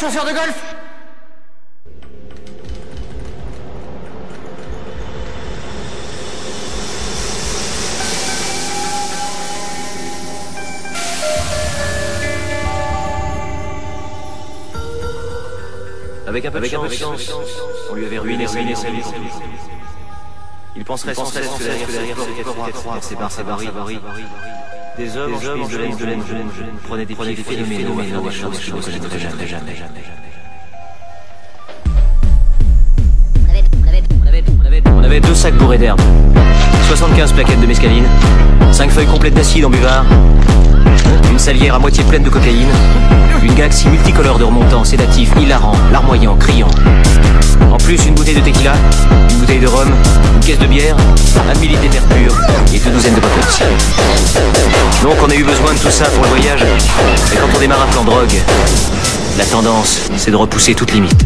professeur de golf. Avec un peu de chance, on lui avait ruiné sa vie. Il penserait sans cesse que derrière ce corps était ses barres, ses barils, des hommes, des hommes de laine, de laine, prenaient des pieds phénoménaux, des choses que je ne connaîtrais jamais, jamais, jamais. On avait deux sacs bourrés d'herbe, 75 plaquettes de mescaline, 5 feuilles complètes d'acide en buvard, une salière à moitié pleine de cocaïne, une galaxie multicolore de remontants, sédatifs, hilarants, larmoyants, criants. En plus, une bouteille de tequila, une bouteille de rhum, une caisse de bière, un millilitre pur et deux douzaines de potes. Donc on a eu besoin de tout ça pour le voyage. Et quand on démarre un plan drogue, la tendance, c'est de repousser toute limite.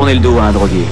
tourner le dos à un drogué.